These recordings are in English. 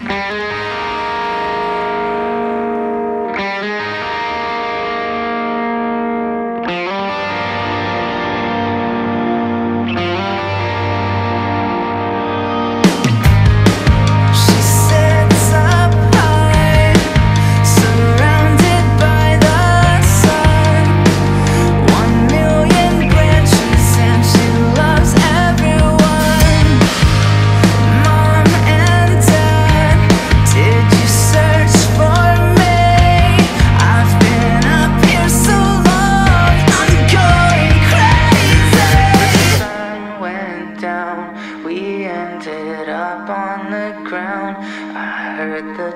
Música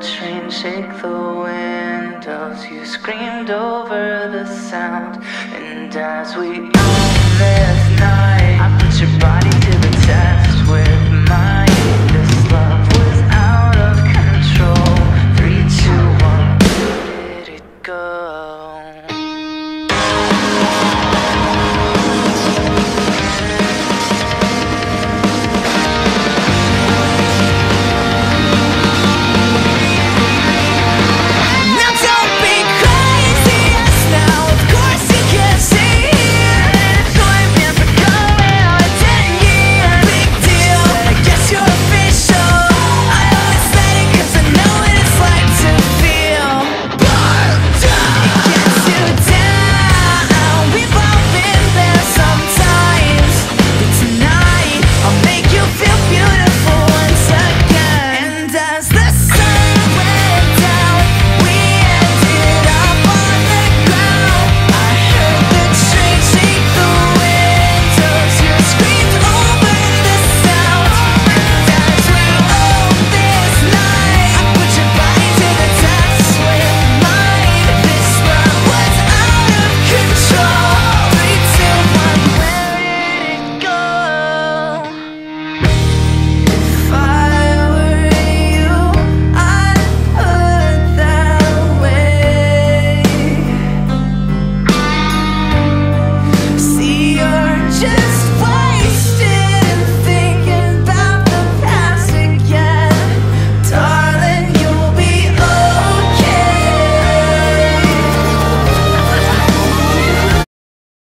train shake the windows. You screamed over the sound, and as we own this night, I put your body to the test with mine.